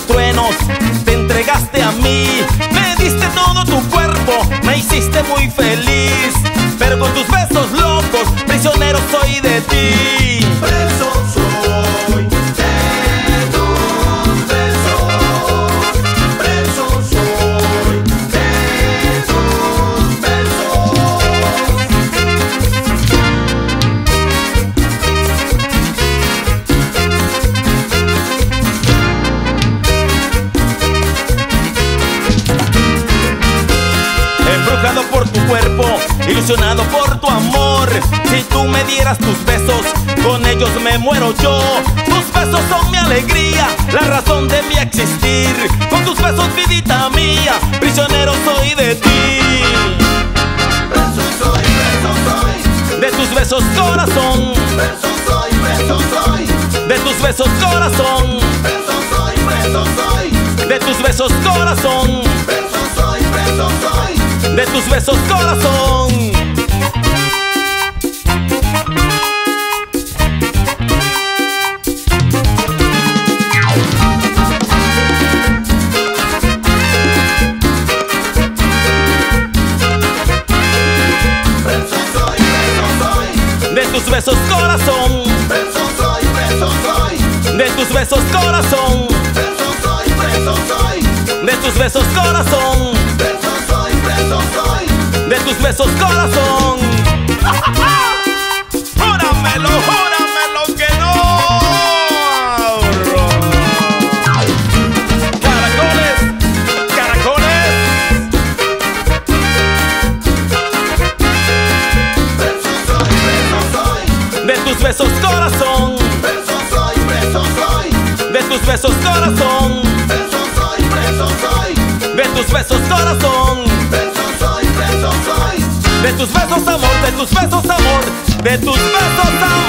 truenos te entregaste a mí. Ilusionado por tu amor. Si tú me dieras tus besos, con ellos me muero yo. Tus besos son mi alegría, la razón de mi existir. Con tus besos, vidita mía, prisionero soy de ti. Preso soy, preso soy. De tus besos, corazón. Preso soy, preso soy. De tus besos, corazón. Preso soy, preso soy. De tus besos, corazón. Preso soy, preso soy. De tus besos, corazón. Besos, corazón. Preso soy, preso soy. De tus besos, corazón. Preso soy, preso soy. De tus besos, corazón. Preso soy, preso soy. De tus besos, corazón. Júramelo, júramelo tus besos, corazón. Preso soy, preso soy. De tus besos, corazón. Preso soy, preso soy. De tus besos, corazón. Preso soy, preso soy. De tus besos, amor. De tus besos, amor. De tus besos, amor.